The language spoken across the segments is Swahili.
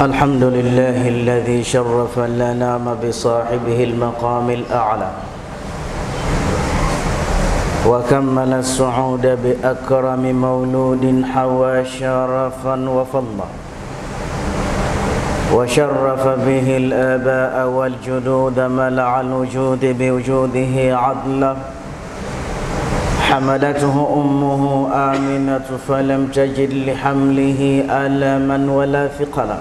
الحمد لله الذي شرف الأنام بصاحبه المقام الأعلى وكمل السعود بأكرم مولود حوى شرفا وفضلا وشرف به الآباء والجدود ملع الوجود بوجوده عدلا حملته أمه آمنة فلم تجد لحمله ألما ولا ثقلا.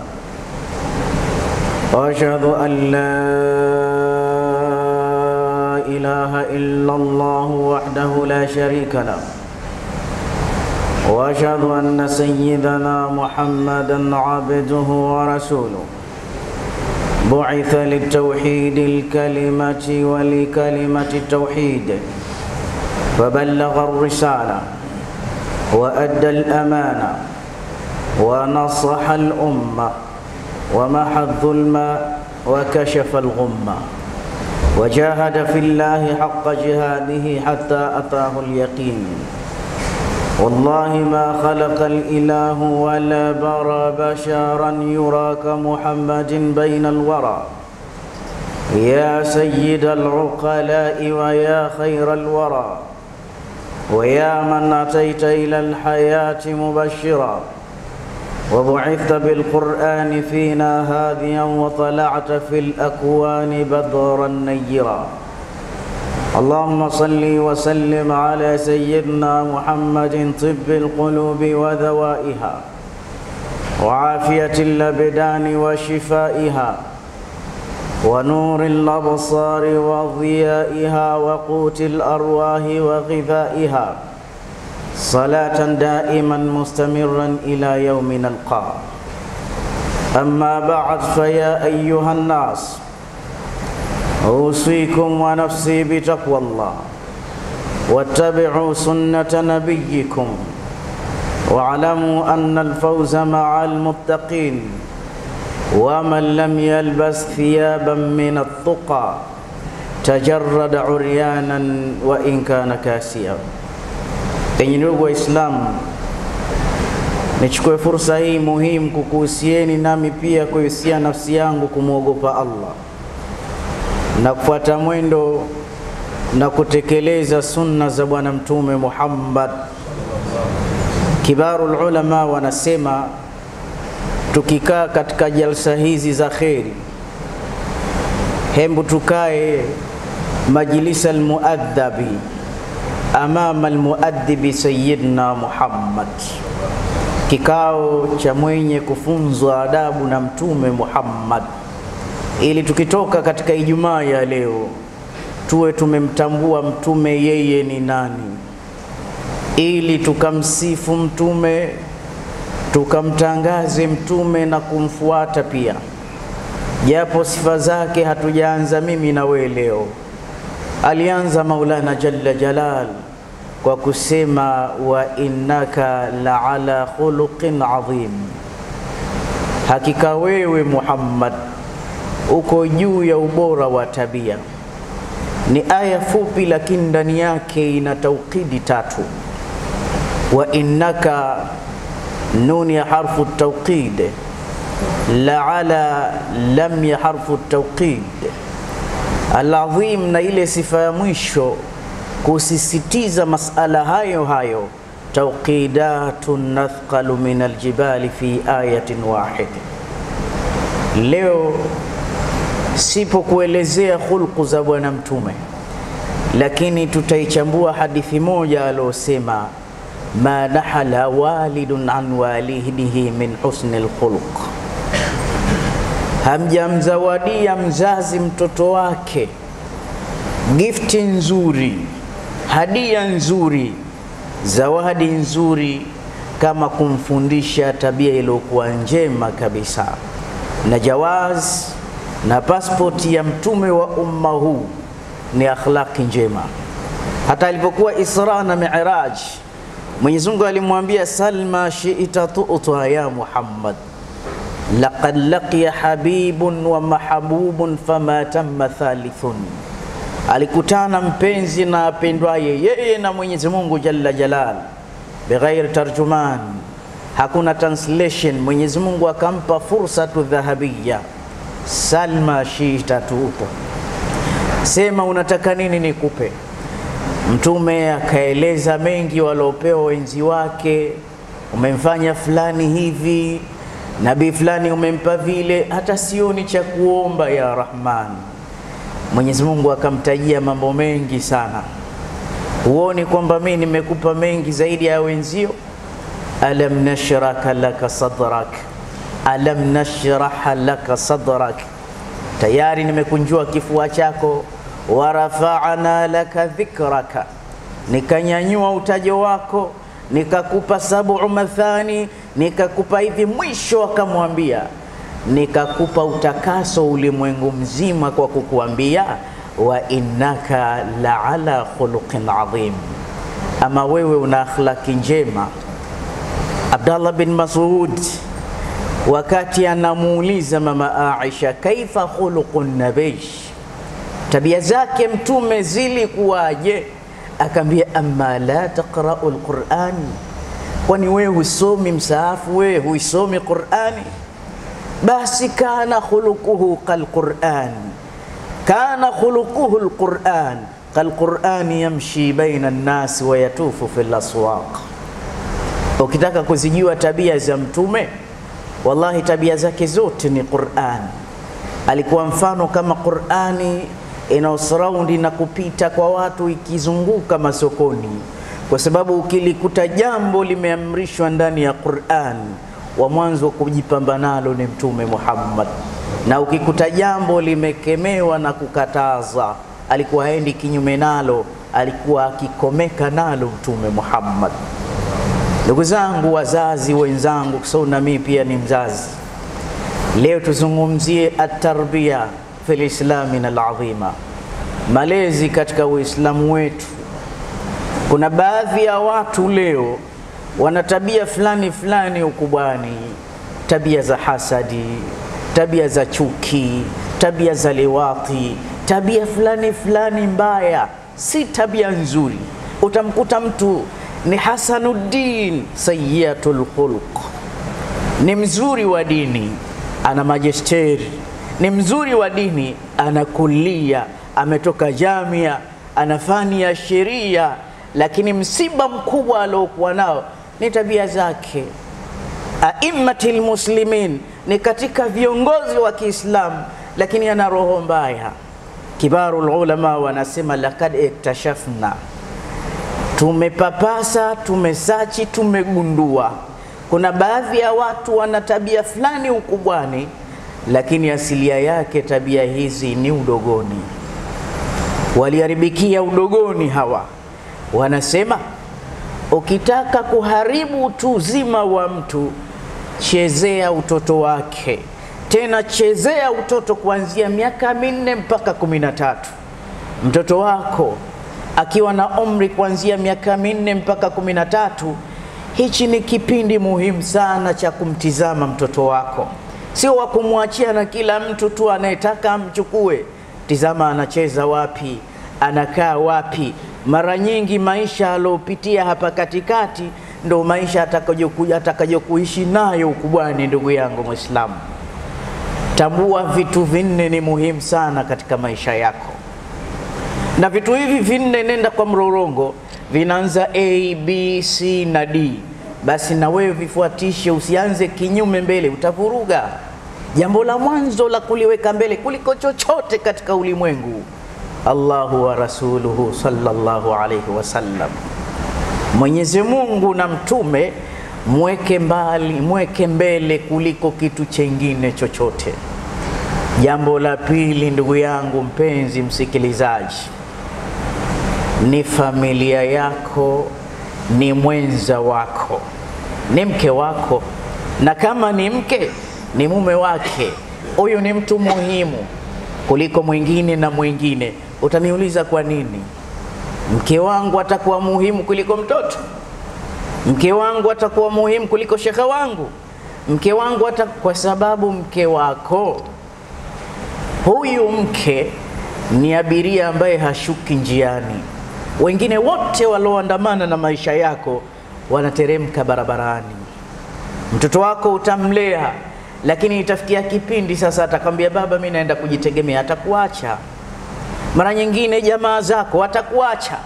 وأشهد أن لا إله إلا الله وحده لا شريك له. وأشهد أن سيدنا محمدا عبده ورسوله. بعث للتوحيد الكلمة ولكلمة التوحيد. فبلغ الرسالة وأدى الأمانة ونصح الأمة. ومحى الظلم وكشف الغمة وجاهد في الله حق جهاده حتى أتاه اليقين. والله ما خلق الإله ولا برى بشرا يرى كمحمد بين الورى. يا سيد العقلاء ويا خير الورى. ويا من أتيت إلى الحياة مبشرا. وبعثت بالقرآن فينا هاديا وطلعت في الأكوان بدرا نيرا. اللهم صل وسلم على سيدنا محمد طب القلوب وذوائها وعافية الأبدان وشفائها ونور الأبصار وضيائها وقوت الأرواح وغذائها. صلاة دائما مستمرا إلى يوم نلقاه أما بعد فيا أيها الناس أوصيكم ونفسي بتقوى الله واتبعوا سنة نبيكم واعلموا أن الفوز مع المتقين ومن لم يلبس ثيابا من التقى تجرد عريانا وإن كان كاسيا. Enyi ndugu Waislamu, nichukue fursa hii muhimu kukuhusieni nami pia kuhusia nafsi yangu kumwogopa Allah na kufuata mwendo na kutekeleza sunna za Bwana Mtume Muhammad. kibaru ulama wanasema tukikaa katika jalsa hizi za kheri, hembu tukae majlisa almuaddabi amama almuaddibi sayyidina Muhammad, kikao cha mwenye kufunzwa adabu na Mtume Muhammad, ili tukitoka katika Ijumaa ya leo tuwe tumemtambua mtume yeye ni nani, ili tukamsifu mtume tukamtangaze mtume na kumfuata pia, japo sifa zake hatujaanza mimi na wewe leo. Alianza Maulana Jalla Jalal kwa kusema wa innaka la ala khuluqin adhim, hakika wewe Muhammad uko juu ya ubora wa tabia. Ni aya fupi, lakini ndani yake ina taukidi tatu. Wa innaka nun ya harfu tawqid, la ala lam ya harfu tawqid, aladhim na ile sifa ya mwisho kusisitiza masala hayo hayo, tauqidatun nathqalu min aljibali fi ayatin wahid. Leo sipo kuelezea khulqu za Bwana Mtume, lakini tutaichambua hadithi moja aliyosema ma nahala walidun an walidihi min husni lkhuluq, hamjamzawadia mzazi mtoto wake gifti nzuri, hadia nzuri, zawadi nzuri kama kumfundisha tabia iliyokuwa njema kabisa. Na jawaz na pasipoti ya mtume wa umma huu ni akhlaki njema. Hata alipokuwa Isra na Miraj, Mwenyezi Mungu alimwambia Salma, shiita tu'ta ya Muhammad laqad laqiya habibun wa mahabubun fama tamma thalithun, alikutana mpenzi na apendwaye yeye na Mwenyezi Mungu jalla jalal, bighairi tarjuman, hakuna translation. Mwenyezi Mungu akampa fursatu dhahabia, salma shita tupo, sema unataka nini nikupe. Mtume akaeleza mengi waliopewa wenzi wake, umemfanya fulani hivi, nabii fulani umempa vile, hata sioni cha kuomba ya Rahman. Mwenyezi Mungu akamtajia mambo mengi sana. Huoni kwamba mimi nimekupa mengi zaidi ya wenzio? alam nashraka laka sadrak, alam nashraha laka sadrak, tayari nimekunjua kifua chako. warafa'na laka dhikraka, nikanyanyua utajo wako, nikakupa sab'u mathani, nikakupa hivi. Mwisho akamwambia nikakupa utakaso ulimwengu mzima kwa kukuambia wa innaka la ala khuluqin adhim, ama wewe una akhlaki njema. Abdallah bin Mas'ud wakati anamuuliza mama Aisha, kaifa khuluqun nabiy, tabia zake mtume zilikuwaje? Akaambia, amma la taqra'u alquran, kwani wewe husomi msaafu, wewe huisomi Qurani? Basi kana khuluquhu kalquran, kana khuluquhu alquran kalqurani yamshi baina nnasi wayatufu fi laswaq. aswaq. Ukitaka kuzijua tabia za mtume, wallahi tabia zake zote ni Qurani. Alikuwa mfano kama Qur'ani inaosraundi na kupita kwa watu ikizunguka masokoni, kwa sababu ukilikuta jambo limeamrishwa ndani ya Qur'an, wa mwanzo kujipamba nalo ni Mtume Muhammad, na ukikuta jambo limekemewa na kukataza, alikuwa haendi kinyume nalo, alikuwa akikomeka nalo Mtume Muhammad. Ndugu zangu, wazazi wenzangu, kwa sababu na mimi pia ni mzazi, leo tuzungumzie atarbia fil islamina alazima, malezi katika Uislamu wetu. Kuna baadhi ya watu leo wana tabia fulani fulani ukubwani, tabia za hasadi, tabia za chuki, tabia za liwati, tabia fulani fulani mbaya, si tabia nzuri. Utamkuta mtu ni hasanuddin sayyatul khuluq, ni mzuri wa dini, ana majesteri, ni mzuri wa dini, ana kulia, ametoka jamia, ana fani ya sheria, lakini msiba mkubwa aliokuwa nao ni tabia zake. Aimmatil lmuslimin ni katika viongozi wa Kiislamu, lakini ana roho mbaya. Kibaru lulama wanasema lakad iktashafna tumepapasa, tumesachi, tumegundua kuna baadhi ya watu wana tabia fulani ukubwani, lakini asilia yake tabia hizi ni udogoni. Waliharibikia udogoni hawa. Wanasema ukitaka kuharibu utu uzima wa mtu, chezea utoto wake, tena chezea utoto kuanzia miaka minne mpaka kumi na tatu. Mtoto wako akiwa na umri kuanzia miaka minne mpaka kumi na tatu. Hichi ni kipindi muhimu sana cha kumtizama mtoto wako, sio wa kumwachia na kila mtu tu anayetaka amchukue. Tizama anacheza wapi, anakaa wapi. Mara nyingi maisha aliopitia hapa katikati ndo maisha atakayokuishi nayo ukubwani. Ndugu yangu Mwislamu, tambua vitu vinne ni muhimu sana katika maisha yako na vitu hivi vinne, nenda kwa mrorongo, vinaanza A, B, C na D. Basi na wewe vifuatishe, usianze kinyume mbele, utavuruga. Jambo la mwanzo la kuliweka mbele kuliko chochote katika ulimwengu, Allahu wa rasuluhu sallallahu alayhi wasallam, Mwenyezi Mungu na mtume mweke mbali, mweke mbele kuliko kitu chengine chochote. Jambo la pili, ndugu yangu mpenzi msikilizaji, ni familia yako, ni mwenza wako, ni mke wako, na kama ni mke ni mume wake. Huyu ni mtu muhimu kuliko mwingine na mwingine. Utaniuliza kwa nini? Mke wangu atakuwa muhimu kuliko mtoto? Mke wangu atakuwa muhimu kuliko shekha wangu? Mke wangu ata... kwa sababu mke wako huyu mke ni abiria ambaye hashuki njiani. Wengine wote walioandamana na maisha yako wanateremka barabarani. Mtoto wako utamlea, lakini itafikia kipindi sasa atakwambia baba, mi naenda kujitegemea, atakuacha. Mara nyingine jamaa zako watakuacha,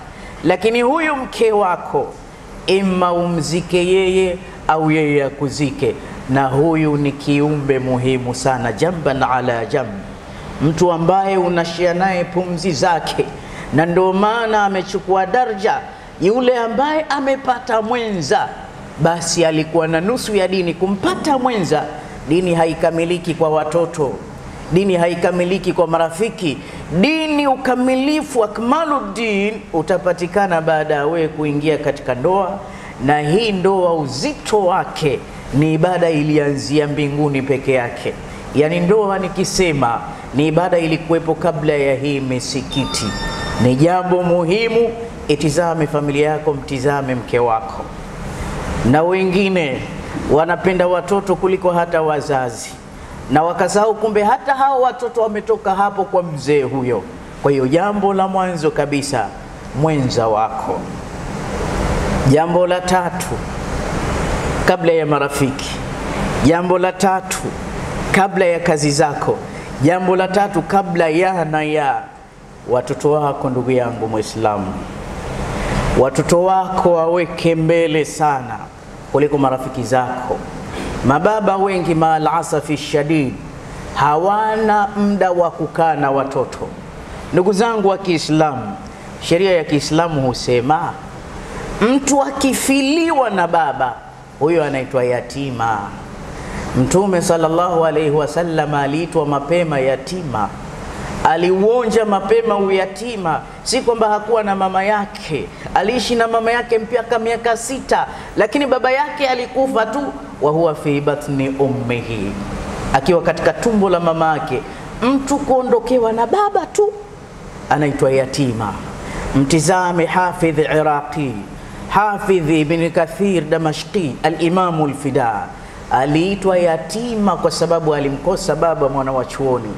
lakini huyu mke wako ima umzike yeye au yeye akuzike, na huyu ni kiumbe muhimu sana, jamban ala jamb, mtu ambaye unashia naye pumzi zake, na ndio maana amechukua darja. Yule ambaye amepata mwenza, basi alikuwa na nusu ya dini. Kumpata mwenza, dini haikamiliki kwa watoto, dini haikamiliki kwa marafiki. Dini, ukamilifu akmaluddin utapatikana baada ya wewe kuingia katika ndoa, na hii ndoa uzito wake ni ibada ilianzia mbinguni peke yake. Yaani ndoa nikisema ni ibada ilikuwepo kabla ya hii misikiti. Ni jambo muhimu, itizame familia yako, mtizame mke wako. Na wengine wanapenda watoto kuliko hata wazazi, na wakasahau kumbe hata hao watoto wametoka hapo kwa mzee huyo. Kwa hiyo jambo la mwanzo kabisa, mwenza wako. Jambo la tatu, kabla ya marafiki. Jambo la tatu, kabla ya kazi zako. Jambo la tatu, kabla ya na ya watoto wako. Ndugu yangu Mwislamu, watoto wako waweke mbele sana kuliko marafiki zako. Mababa wengi maalasafi shadid hawana muda wa kukaa na watoto. Ndugu zangu wa Kiislamu, sheria ya Kiislamu husema mtu akifiliwa na baba huyo anaitwa yatima. Mtume sallallahu alaihi wasallam aliitwa mapema yatima, aliuonja mapema uyatima. Si kwamba hakuwa na mama yake, aliishi na mama yake mpaka miaka sita, lakini baba yake alikufa tu, wa huwa fi batni ummihi, akiwa katika tumbo la mama yake. Mtu kuondokewa na baba tu anaitwa yatima. Mtizame Hafidh Iraqi, Hafidh Ibn Kathir Damashqi, Alimamu Alfida aliitwa yatima kwa sababu alimkosa baba mwana wa chuoni.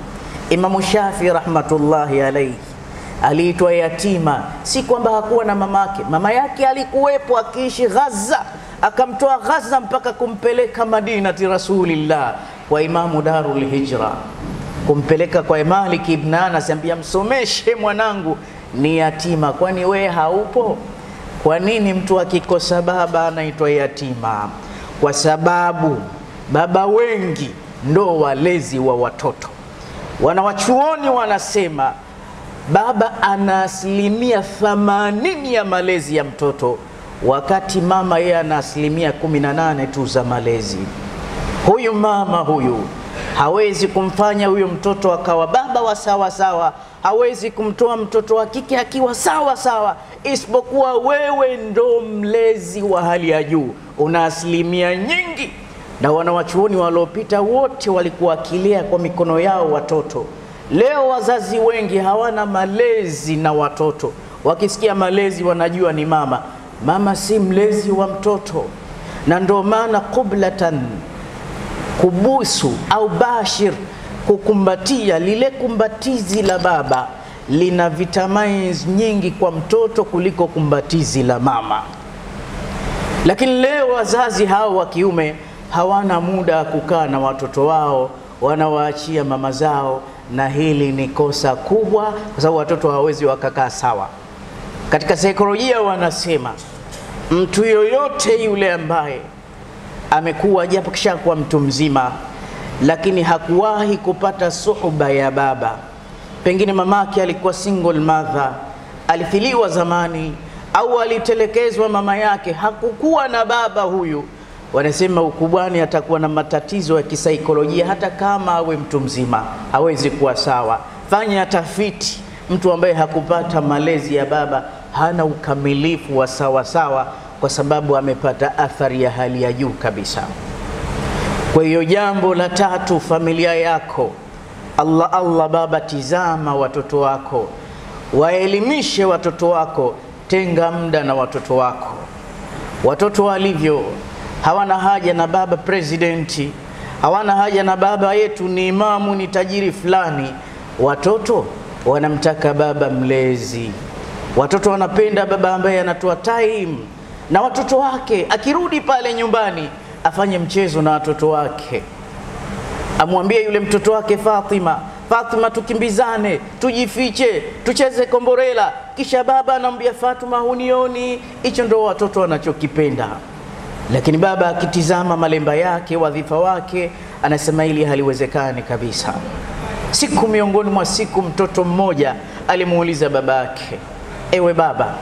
Imamu Shafi rahmatullahi alaihi aliitwa yatima, si kwamba hakuwa na mama yake. Mama yake alikuwepo akiishi Ghaza, akamtoa Ghaza mpaka kumpeleka Madinati Rasulillah kwa Imamu Darul Hijra, kumpeleka kwa Malik ibn Anas, ambia msomeshe mwanangu, ni yatima. Kwani we haupo? Kwa nini mtu akikosa baba anaitwa yatima? Kwa sababu baba wengi ndo walezi wa watoto. Wanawachuoni wanasema baba ana asilimia thamanini ya malezi ya mtoto, wakati mama yeye ana asilimia kumi na nane tu za malezi. Huyu mama huyu hawezi kumfanya huyo mtoto akawa baba wa sawa sawa, hawezi kumtoa mtoto wa kike akiwa sawa sawa, isipokuwa wewe ndo mlezi wa hali ya juu, una asilimia nyingi. Na wanawachuoni waliopita wote walikuwa wakilea kwa mikono yao watoto. Leo wazazi wengi hawana malezi na watoto, wakisikia malezi wanajua ni mama. Mama si mlezi wa mtoto, na ndio maana kublatan kubusu au bashir, kukumbatia, lile kumbatizi la baba lina vitamins nyingi kwa mtoto kuliko kumbatizi la mama. Lakini leo wazazi hao wa kiume hawana muda wa kukaa na watoto wao, wanawaachia mama zao, na hili ni kosa kubwa, kwa sababu watoto hawawezi wakakaa sawa. Katika saikolojia wanasema mtu yoyote yule ambaye amekuwa japo kisha kuwa mtu mzima, lakini hakuwahi kupata suhuba ya baba, pengine mamake alikuwa single mother, alithiliwa zamani au alitelekezwa mama yake, hakukuwa na baba huyu, wanasema ukubwani atakuwa na matatizo ya kisaikolojia, hata kama awe mtu mzima hawezi kuwa sawa. Fanya tafiti, mtu ambaye hakupata malezi ya baba hana ukamilifu wa sawa sawa kwa sababu amepata athari ya hali ya juu kabisa. Kwa hiyo jambo la tatu, familia yako, Allah Allah, baba, tizama watoto wako, waelimishe watoto wako, tenga muda na watoto wako. Watoto walivyo hawana haja na baba presidenti, hawana haja na baba yetu ni imamu, ni tajiri fulani. Watoto wanamtaka baba mlezi. Watoto wanapenda baba ambaye anatoa time na watoto wake. Akirudi pale nyumbani, afanye mchezo na watoto wake, amwambie yule mtoto wake Fatima, Fatima, tukimbizane, tujifiche, tucheze komborela. Kisha baba anamwambia Fatima, hunioni. Hicho ndo watoto wanachokipenda. Lakini baba akitizama malemba yake, wadhifa wake, anasema hili haliwezekani kabisa. Siku miongoni mwa siku, mtoto mmoja alimuuliza baba yake, ewe baba,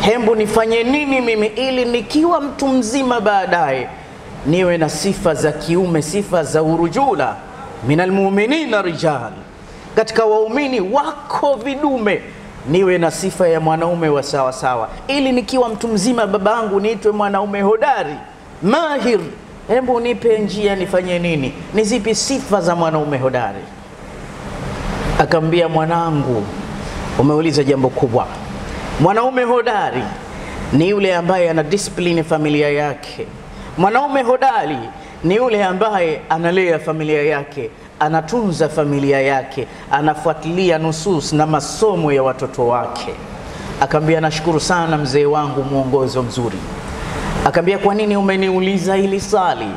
hembu nifanye nini mimi ili nikiwa mtu mzima baadaye niwe na sifa za kiume, sifa za urujula, Minalmuminina rijal, katika waumini wako vidume, niwe na sifa ya mwanaume wa sawa sawa, ili nikiwa mtu mzima babangu niitwe mwanaume hodari mahir. Hebu nipe njia, nifanye nini? Ni zipi sifa za mwanaume hodari? Akamwambia, mwanangu, umeuliza jambo kubwa. Mwanaume hodari ni yule ambaye ana discipline familia yake. Mwanaume hodari ni yule ambaye analea familia yake, anatunza familia yake, anafuatilia nusus na masomo ya watoto wake. Akaambia, nashukuru sana mzee wangu, mwongozo mzuri. Akaambia, kwa nini umeniuliza ili sali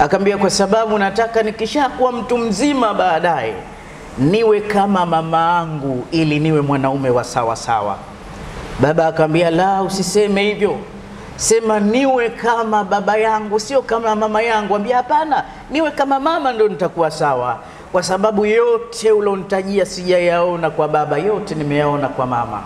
Akaambia, kwa sababu nataka nikishakuwa mtu mzima baadaye niwe kama mama angu, ili niwe mwanaume wa sawa sawa. Baba akaambia, la, usiseme hivyo, sema niwe kama baba yangu, sio kama mama yangu. Ambia hapana, niwe kama mama ndo nitakuwa sawa, kwa sababu yote ulonitajia sijayaona kwa baba, yote nimeyaona kwa mama.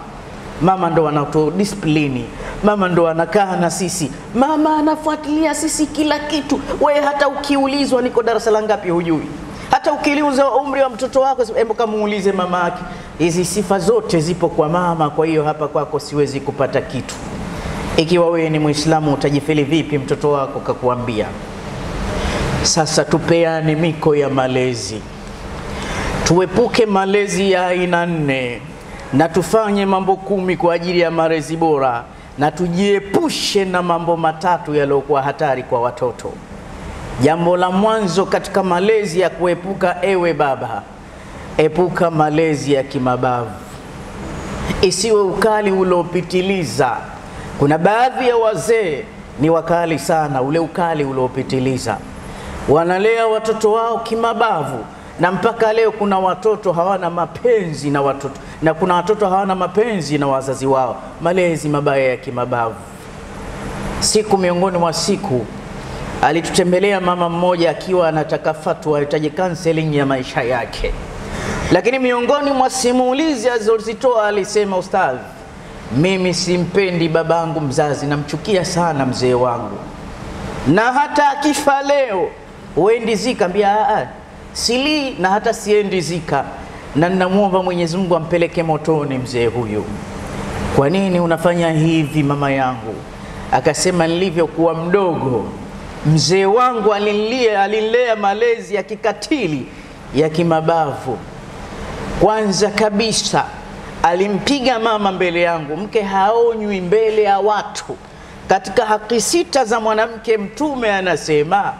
Mama ndo anatu disiplini, mama ndo anakaa na sisi, mama anafuatilia sisi kila kitu. We hata ukiulizwa niko darasa la ngapi hujui hata ukiuliza umri wa mtoto wako, hebu kamuulize mama yake. Hizi sifa zote zipo kwa mama, kwa hiyo hapa kwako siwezi kupata kitu. Ikiwa wewe ni Muislamu, utajifili vipi mtoto wako kakuambia? Sasa tupeane miko ya malezi, tuepuke malezi ya aina nne na tufanye mambo kumi kwa ajili ya malezi bora, na tujiepushe na mambo matatu yaliyokuwa hatari kwa watoto. Jambo la mwanzo katika malezi ya kuepuka, ewe baba, epuka malezi ya kimabavu, isiwe ukali uliopitiliza. Kuna baadhi ya wazee ni wakali sana, ule ukali uliopitiliza, wanalea watoto wao kimabavu, na mpaka leo kuna watoto hawana mapenzi na watoto, na kuna watoto hawana mapenzi na wazazi wao, malezi mabaya ya kimabavu. Siku miongoni mwa siku alitutembelea mama mmoja akiwa anataka fatwa, ahitaji counseling ya maisha yake, lakini miongoni mwa simulizi alizozitoa alisema, ustadhi, mimi simpendi babangu mzazi, namchukia sana mzee wangu, na hata akifa leo uendi zika. Ambia sili na hata siendi zika, na ninamwomba Mwenyezi Mungu ampeleke motoni mzee huyu. Kwa nini unafanya hivi mama yangu? Akasema, nilivyokuwa mdogo mzee wangu alinilea, alinilea malezi ya kikatili ya kimabavu. Kwanza kabisa alimpiga mama mbele yangu. Mke haonywi mbele ya watu. Katika haki sita za mwanamke, Mtume anasema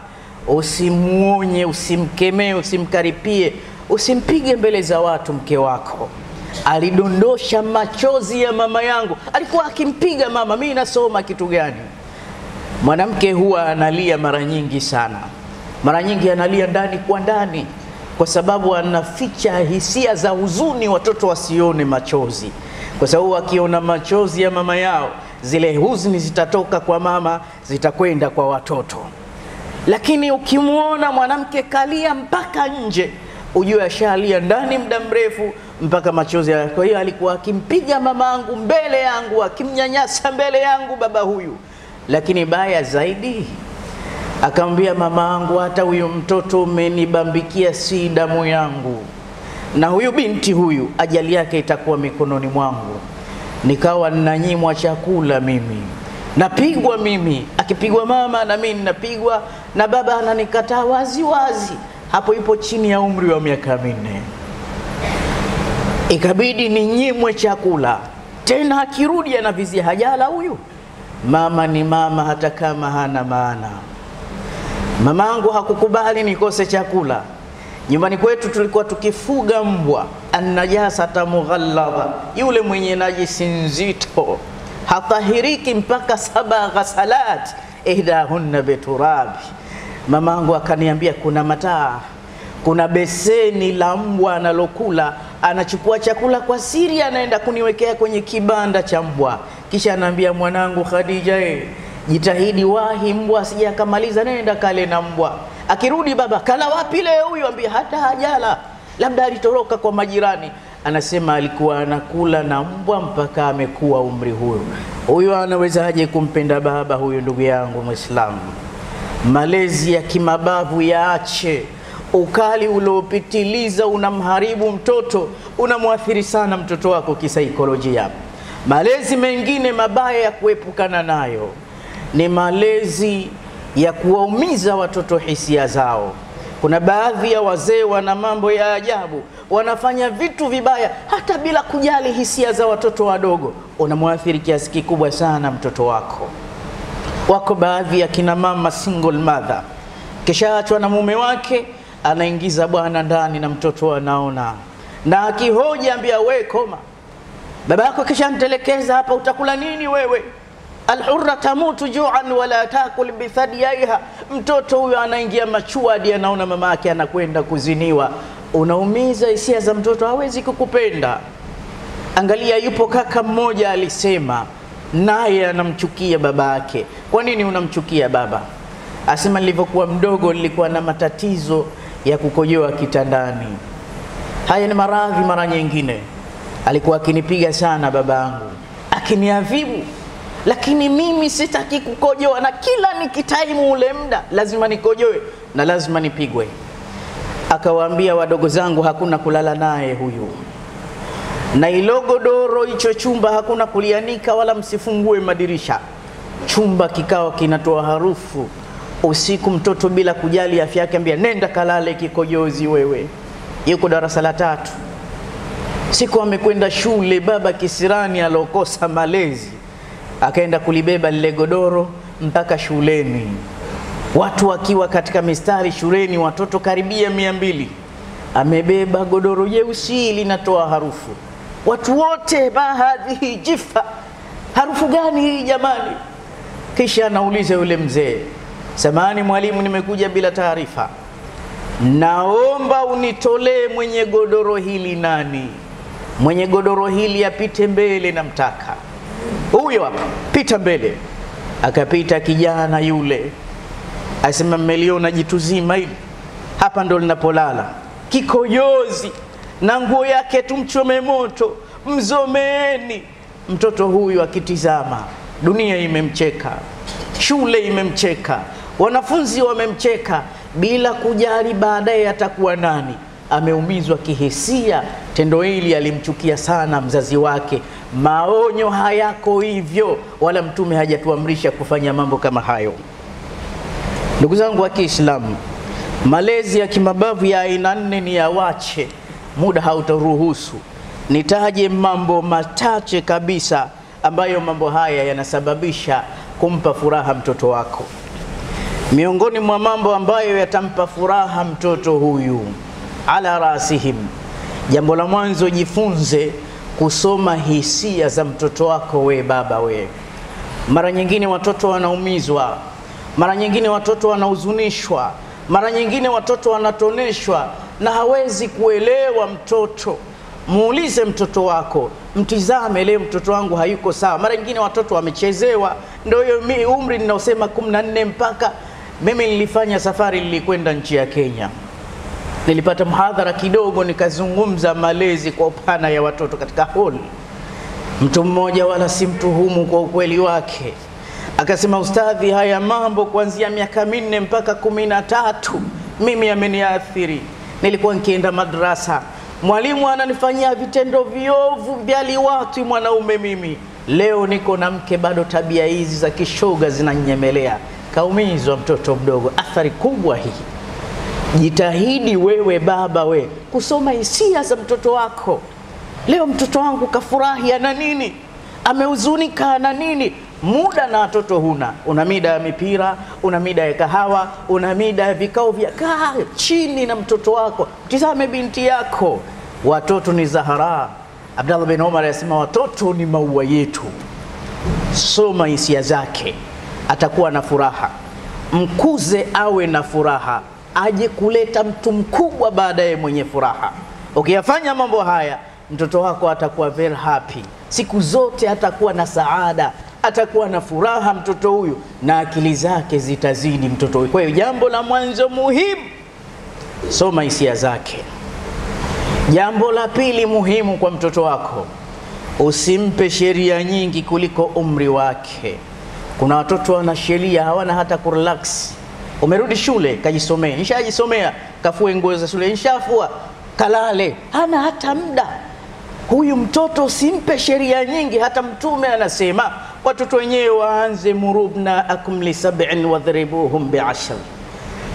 usimuonye, usimkemee, usimkaripie, usimpige mbele za watu mke wako. Alidondosha machozi ya mama yangu, alikuwa akimpiga mama. Mimi nasoma kitu gani? Mwanamke huwa analia mara nyingi sana, mara nyingi analia ndani kwa ndani, kwa sababu anaficha hisia za huzuni, watoto wasione machozi, kwa sababu wakiona machozi ya mama yao, zile huzuni zitatoka kwa mama, zitakwenda kwa watoto. Lakini ukimwona mwanamke kalia mpaka nje, ujue ashalia ndani muda mrefu mpaka machozi. Kwa hiyo alikuwa akimpiga mama yangu mbele yangu, akimnyanyasa mbele yangu baba huyu lakini baya zaidi akamwambia mama angu, hata huyu mtoto umenibambikia si damu yangu, na huyu binti huyu ajali yake itakuwa mikononi mwangu. Nikawa ninanyimwa chakula mimi, napigwa mimi, akipigwa mama na mimi ninapigwa, na baba ananikataa wazi wazi. Hapo ipo chini ya umri wa miaka minne, ikabidi ninyimwe chakula tena. Akirudi anavizia hajala huyu Mama ni mama, hata kama hana maana. Mamangu hakukubali nikose chakula. Nyumbani kwetu tulikuwa tukifuga mbwa, annajasata mughalladha, yule mwenye najisi nzito, hatahiriki mpaka saba ghasalat, ihdahunna biturabi, mamangu akaniambia kuna mataa, kuna beseni la mbwa analokula, anachukua chakula kwa siri, anaenda kuniwekea kwenye kibanda cha mbwa, kisha anaambia mwanangu Khadija, eh, jitahidi wahi, mbwa asije akamaliza, nenda kale na mbwa. Akirudi baba, kala wapi leo huyu? Ambia hata hajala, labda alitoroka kwa majirani. Anasema alikuwa anakula na mbwa mpaka amekuwa umri huyu. Huyu anawezaje kumpenda baba huyu? Ndugu yangu Mwislamu, malezi ya kimabavu yaache. Ukali uliopitiliza unamharibu mtoto, unamwathiri sana mtoto wako kisaikolojia. Malezi mengine mabaya ya kuepukana nayo ni malezi ya kuwaumiza watoto hisia zao. Kuna baadhi ya wazee wana mambo ya ajabu, wanafanya vitu vibaya hata bila kujali hisia za watoto wadogo. Unamwathiri kiasi kikubwa sana mtoto wako. Wako baadhi ya kina mama single mother, kishaachwa na mume wake, anaingiza bwana ndani na mtoto anaona, na akihoja ambia we koma, baba yako kishantelekeza hapa, utakula nini wewe? Alhurra tamutu juan wala takul bithadiyaiha. Mtoto huyo anaingia machuadi, anaona mama yake anakwenda kuziniwa. Unaumiza hisia za mtoto, hawezi kukupenda. Angalia, yupo kaka mmoja alisema naye anamchukia baba yake. Kwa nini unamchukia baba? Asema nilivyokuwa mdogo nilikuwa na matatizo ya kukojoa kitandani. Haya ni maradhi. Mara nyingine alikuwa akinipiga sana baba yangu, akiniadhibu lakini mimi sitaki kukojoa, na kila nikitaimu ule muda lazima nikojoe na lazima nipigwe. Akawaambia wadogo zangu, hakuna kulala naye huyu, na ilo godoro hicho chumba hakuna kulianika wala msifungue madirisha. Chumba kikawa kinatoa harufu usiku. Mtoto bila kujali afya yake ambia nenda kalale kikojozi wewe. Yuko darasa la tatu, siku amekwenda shule, baba kisirani alokosa malezi akaenda kulibeba lile godoro mpaka shuleni, watu wakiwa katika mistari shuleni, watoto karibia mia mbili. Amebeba godoro jeusi linatoa harufu, watu wote, mahadhihi jifa, harufu gani hii jamani? Kisha anauliza yule mzee, samani mwalimu, nimekuja bila taarifa, naomba unitolee mwenye godoro hili nani? Mwenye godoro hili apite mbele, namtaka huyo hapa, pita mbele. Akapita kijana yule, asema mmeliona jitu zima hili hapa, ndo linapolala kikojozi, na nguo yake tumchome moto, mzomeni Mtoto huyu akitizama, dunia imemcheka, shule imemcheka, wanafunzi wamemcheka, bila kujali baadaye atakuwa nani. Ameumizwa kihisia. Tendo hili alimchukia sana mzazi wake. Maonyo hayako hivyo, wala Mtume hajatuamrisha kufanya mambo kama hayo. Ndugu zangu wa Kiislamu, malezi ya kimabavu ya aina nne ni yawache, muda hautaruhusu. Nitaje mambo machache kabisa ambayo mambo haya yanasababisha kumpa furaha mtoto wako. Miongoni mwa mambo ambayo yatampa furaha mtoto huyu, ala rasihim, jambo la mwanzo, jifunze kusoma hisia za mtoto wako. We baba, we, mara nyingine watoto wanaumizwa, mara nyingine watoto wanahuzunishwa, mara nyingine watoto wanatoneshwa na hawezi kuelewa mtoto. Muulize mtoto wako, mtizame, leo mtoto wangu hayuko sawa. Mara nyingine watoto wamechezewa, ndio hiyo umri ninaosema kumi na nne mpaka mimi nilifanya safari, nilikwenda nchi ya Kenya nilipata mhadhara kidogo, nikazungumza malezi kwa upana ya watoto katika holi. Mtu mmoja, wala si mtuhumu kwa ukweli wake, akasema, ustadhi, haya mambo kuanzia miaka minne mpaka kumi na tatu mimi ameniathiri. Nilikuwa nikienda madrasa, mwalimu ananifanyia vitendo viovu vya liwati mwanaume mimi. Leo niko na mke, bado tabia hizi za kishoga zinanyemelea. Kaumizwa mtoto mdogo, athari kubwa hii. Jitahidi wewe baba, we kusoma hisia za mtoto wako. Leo mtoto wangu kafurahi, ana nini? Amehuzunika, ana nini? Muda na watoto huna, una mida ya mipira, una mida ya kahawa, una mida ya vikao vya kaa chini na mtoto wako. Tizame binti yako, watoto ni Zahara. Abdallah bin Omar anasema watoto ni maua yetu. Soma hisia zake, atakuwa na furaha. Mkuze awe na furaha, aje kuleta mtu mkubwa baadaye mwenye furaha. Ukiyafanya mambo haya, mtoto wako atakuwa very happy siku zote, atakuwa na saada, atakuwa na furaha mtoto huyu, na akili zake zitazidi mtoto huyu. Kwa hiyo jambo la mwanzo muhimu, soma hisia zake. Jambo la pili muhimu kwa mtoto wako, usimpe sheria nyingi kuliko umri wake. Kuna watoto wana sheria hawana hata kurelax. Umerudi shule, kajisomee, nishajisomea, kafue nguo za shule, nishafua, kalale, hana hata muda. Huyu mtoto simpe sheria nyingi. Hata Mtume anasema watoto wenyewe waanze, murubna akum li sab'in wadhribuhum bi'ashr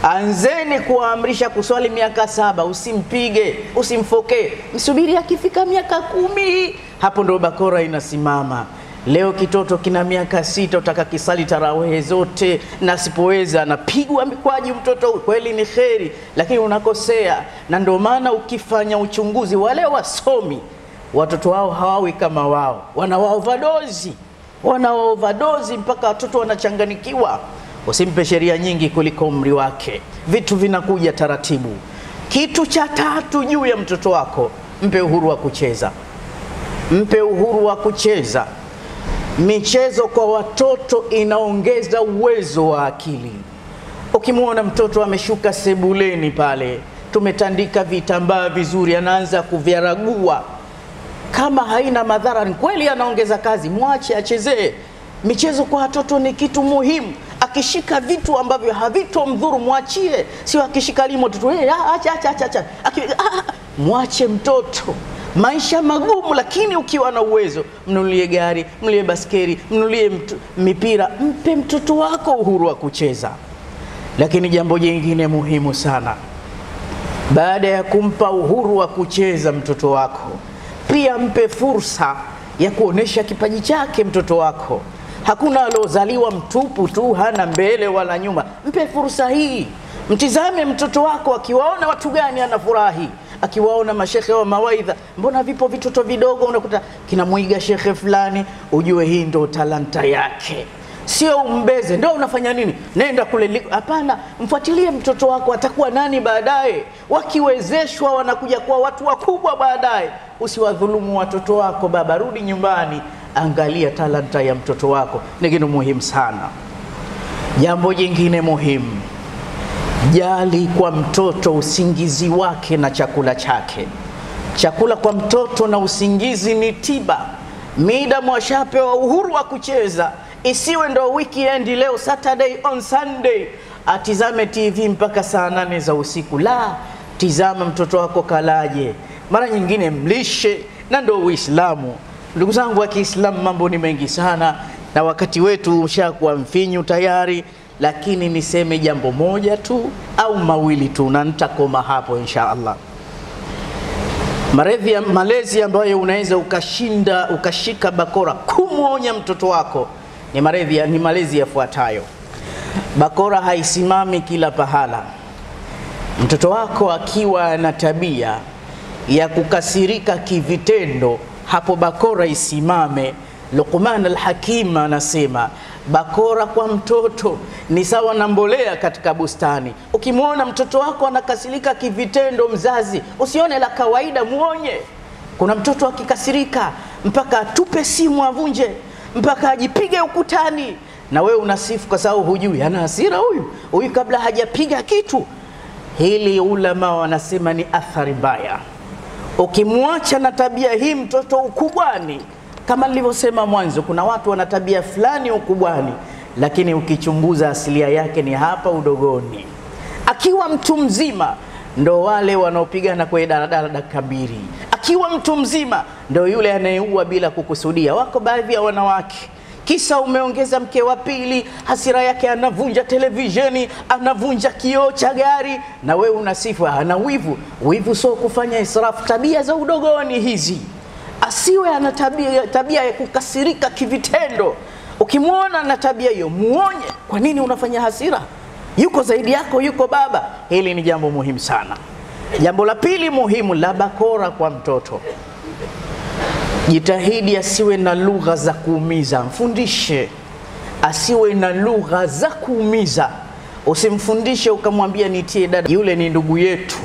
Anzeni kuwaamrisha kuswali miaka saba, usimpige usimfokee, msubiri akifika miaka kumi. Hapo ndo bakora inasimama. Leo kitoto kina miaka sita, utaka kisali tarawehe zote, na sipoweza anapigwa mikwaji mtoto. Kweli ni kheri, lakini unakosea. Na ndio maana ukifanya uchunguzi, wale wasomi watoto wao hawawi kama wao, wana waovadozi, wana waovadozi mpaka watoto wanachanganikiwa. Usimpe sheria nyingi kuliko umri wake, vitu vinakuja taratibu. Kitu cha tatu juu ya mtoto wako, mpe uhuru wa kucheza, mpe uhuru wa kucheza. Michezo kwa watoto inaongeza uwezo wa akili. Ukimwona mtoto ameshuka sebuleni pale, tumetandika vitambaa vizuri, anaanza kuvyaragua, kama haina madhara, ni kweli anaongeza kazi, mwache achezee. Michezo kwa watoto ni kitu muhimu. Akishika vitu ambavyo havitomdhuru mwachie, sio akishika limo tu hey, acha acha acha acha, mwache mtoto. Maisha magumu, lakini ukiwa na uwezo, mnulie gari, mnunulie baskeli, mnunulie mipira, mpe mtoto wako uhuru wa kucheza. Lakini jambo jingine muhimu sana, baada ya kumpa uhuru wa kucheza mtoto wako, pia mpe fursa ya kuonesha kipaji chake mtoto wako. Hakuna aliozaliwa mtupu tu, hana mbele wala nyuma. Mpe fursa hii, mtizame mtoto wako akiwaona watu gani anafurahi, akiwaona mashekhe wa mawaidha. Mbona vipo vitoto vidogo unakuta kinamwiga shekhe fulani, ujue hii ndo talanta yake, sio umbeze. Ndo unafanya nini? Nenda kule. Hapana, mfuatilie mtoto wako, atakuwa nani baadaye. Wakiwezeshwa wanakuja kuwa watu wakubwa baadaye. Usiwadhulumu watoto wako. Baba, rudi nyumbani Angalia talanta ya mtoto wako, ni kitu muhimu sana. Jambo jingine muhimu, jali kwa mtoto usingizi wake na chakula chake. Chakula kwa mtoto na usingizi ni tiba. Mida mwashapewa uhuru wa kucheza, isiwe ndo weekend, leo Saturday on Sunday atizame TV mpaka saa nane za usiku. La, tizama mtoto wako kalaje, mara nyingine mlishe, na ndo Uislamu. Ndugu zangu wa Kiislamu, mambo ni mengi sana na wakati wetu ushakuwa mfinyu tayari, lakini niseme jambo moja tu au mawili tu na nitakoma hapo insha Allah. Maredhi, malezi ambayo unaweza ukashinda ukashika bakora kumwonya mtoto wako ni maredhi, ni malezi yafuatayo. Bakora haisimami kila pahala. Mtoto wako akiwa na tabia ya kukasirika kivitendo hapo bakora isimame. Luqman al-Hakim anasema bakora kwa mtoto ni sawa na mbolea katika bustani. Ukimwona mtoto wako anakasirika kivitendo, mzazi usione la kawaida, muonye. Kuna mtoto akikasirika mpaka atupe simu avunje, mpaka ajipige ukutani, na wewe unasifu kwa sababu hujui ana hasira huyu huyu kabla hajapiga kitu. Hili ulama wanasema ni athari mbaya. Ukimwacha na tabia hii mtoto ukubwani, kama nilivyosema mwanzo, kuna watu wana tabia fulani ukubwani, lakini ukichunguza asilia yake ni hapa udogoni. Akiwa mtu mzima ndo wale wanaopigana kwenye daladala dakika mbili. Akiwa mtu mzima ndo yule anayeua bila kukusudia. Wako baadhi ya wanawake kisa umeongeza mke wa pili, hasira yake anavunja televisheni, anavunja kioo cha gari, na wewe unasifu ana wivu. Wivu sio kufanya israfu, tabia za udogoni hizi. Asiwe ana tabia, ya kukasirika kivitendo. Ukimwona na tabia hiyo, muonye. Kwa nini unafanya hasira? Yuko zaidi yako, yuko baba. Hili ni jambo muhimu sana. Jambo la pili muhimu la bakora kwa mtoto Jitahidi asiwe na lugha za kuumiza, mfundishe asiwe na lugha za kuumiza. Usimfundishe ukamwambia nitie dada, yule ni ndugu yetu,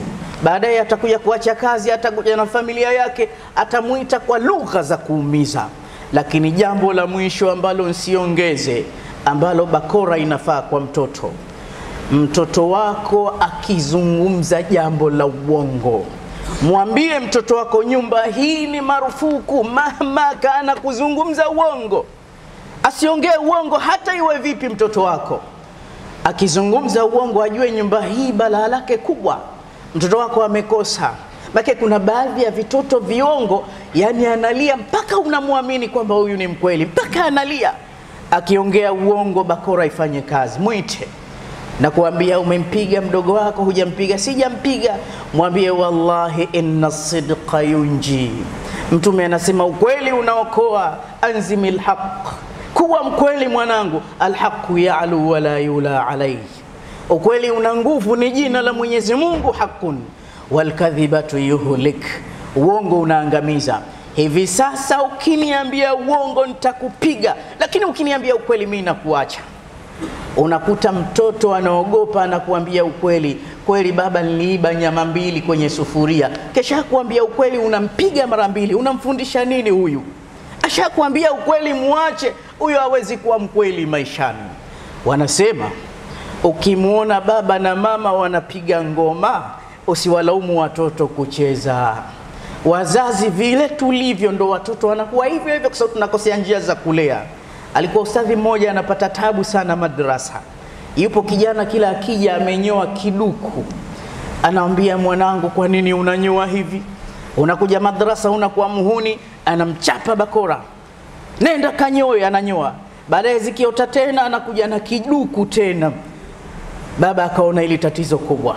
baadaye atakuja kuacha kazi, atakuja na familia yake, atamwita kwa lugha za kuumiza. Lakini jambo la mwisho ambalo nsiongeze, ambalo bakora inafaa kwa mtoto, mtoto wako akizungumza jambo la uongo mwambie mtoto wako, nyumba hii ni marufuku mama kana kuzungumza uongo. Asiongee uongo hata iwe vipi. Mtoto wako akizungumza uongo, ajue nyumba hii balaa lake kubwa. Mtoto wako amekosa Maana Kuna baadhi ya vitoto viongo, yani analia mpaka unamwamini kwamba huyu ni mkweli, mpaka analia. Akiongea uongo, bakora ifanye kazi, mwite na kuambia umempiga mdogo wako, hujampiga. Sijampiga, mwambie wallahi inna sidqa yunji. Mtume anasema ukweli unaokoa. anzimil lhaq, kuwa mkweli mwanangu. Alhaqu yalu wala yula alaihi, ukweli una nguvu, ni jina la Mwenyezi Mungu. hakun, walkadhibatu yuhlik, uongo unaangamiza. Hivi sasa ukiniambia uongo nitakupiga, lakini ukiniambia ukweli mimi nakuacha. Unakuta mtoto anaogopa, anakuambia ukweli, kweli baba, niliiba nyama mbili kwenye sufuria. Kesha kuambia ukweli, unampiga mara mbili. Unamfundisha nini huyu? Ashakuambia ukweli, muache huyo, hawezi kuwa mkweli maishani. Wanasema ukimwona baba na mama wanapiga ngoma, usiwalaumu watoto kucheza. Wazazi vile tulivyo, ndo watoto wanakuwa hivyo hivyo, kwa sababu tunakosea njia za kulea. Alikuwa ustadhi mmoja anapata tabu sana madrasa. Yupo kijana kila akija amenyoa kiduku, anamwambia mwanangu, kwa nini unanyoa hivi? Unakuja madrasa unakuwa muhuni. Anamchapa bakora, nenda kanyoe. Ananyoa, baadaye zikiota tena anakuja na kiduku tena. Baba akaona ili tatizo kubwa,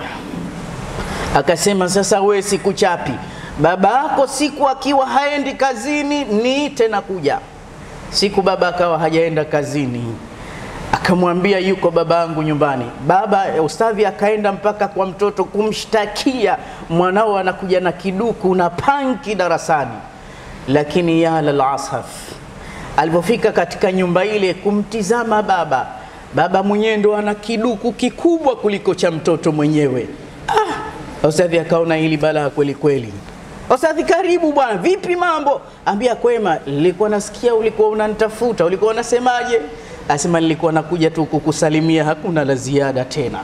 akasema sasa, we siku chapi baba yako siku akiwa haendi kazini niite na kuja Siku baba akawa hajaenda kazini, akamwambia yuko baba yangu nyumbani. Baba ustadhi akaenda mpaka kwa mtoto kumshtakia mwanao anakuja na kiduku na panki darasani. Lakini ya lalasaf, alipofika katika nyumba ile kumtizama baba, baba mwenyewe ndo ana kiduku kikubwa kuliko cha mtoto mwenyewe. Ah, ustadhi akaona hili balaa kweli kweli. Ustadhi, karibu bwana, vipi mambo? Ambia kwema, nilikuwa nasikia ulikuwa unanitafuta, ulikuwa unasemaje? Asema nilikuwa nakuja tu kukusalimia, hakuna la ziada tena,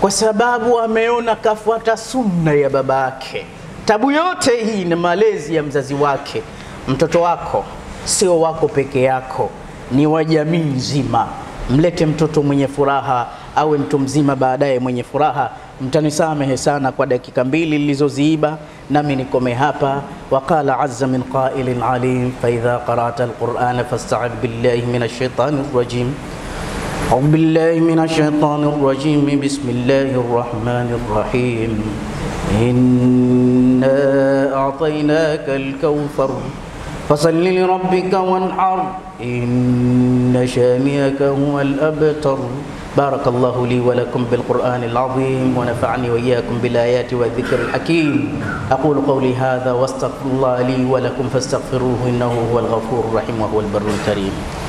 kwa sababu ameona kafuata sunna ya baba yake. Tabu yote hii ni malezi ya mzazi wake. Mtoto wako sio wako peke yako, ni wa jamii nzima mlete mtoto mwenye furaha, awe mtu mzima baadaye mwenye furaha. Mtanisamehe sana kwa dakika mbili nilizoziiba, nami nikome hapa. Waqala azza min qailin alim fa idha qara'ta alqur'ana fasta'id billahi minash shaitani rajim a'udhu billahi minash shaitani rajim bismillahir rahmanir rahim inna a'tainaka al-kawthar فصل لربك وانحر. إن شانئك هو الأبتر. بارك الله لي ولكم بالقرآن العظيم ونفعني وإياكم بالآيات والذكر الحكيم. أقول قولي هذا واستغفر الله لي ولكم فاستغفروه إنه هو الغفور الرحيم وهو البر الكريم.